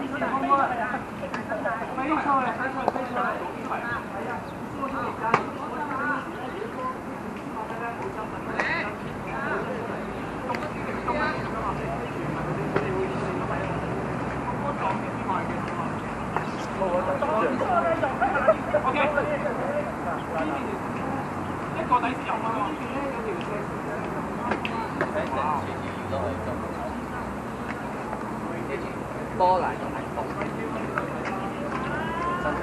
一个底之后，嘛。多来台风三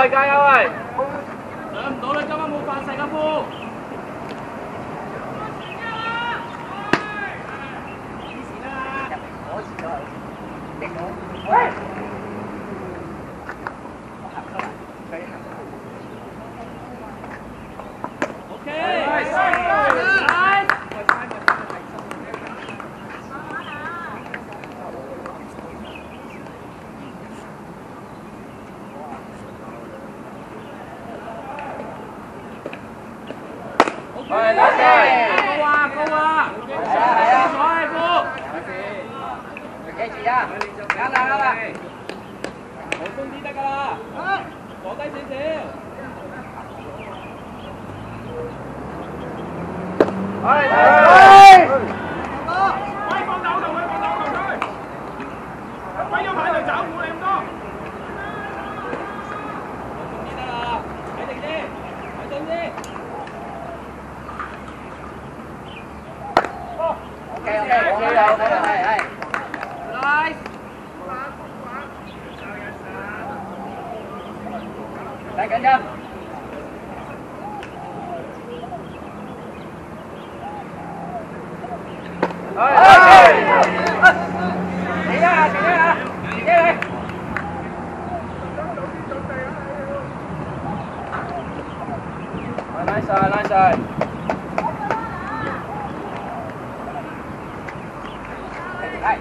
啊。加油啊！加油啊！上唔到啦，今晚冇饭食啊，夫。rồi lên rồi. Cô à cô à rồi cô. Cái gì đó đã ra đâu à bổ sung đi được rồi ờ. bỏ tay xíu xíu rồi rồi quay con đâu rồi quay con đâu rồi quay vô phải là chảo của em đó. ok ok cũng đi đâu đấy này này Đấy cẩn thận. Rồi. Đi ra, đi ra. Đi ra. Nice, nice, nice. này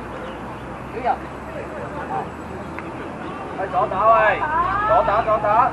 Dưới giờ Rồi chỗ tỏ ơi. Chỗ tỏ chỗ tỏ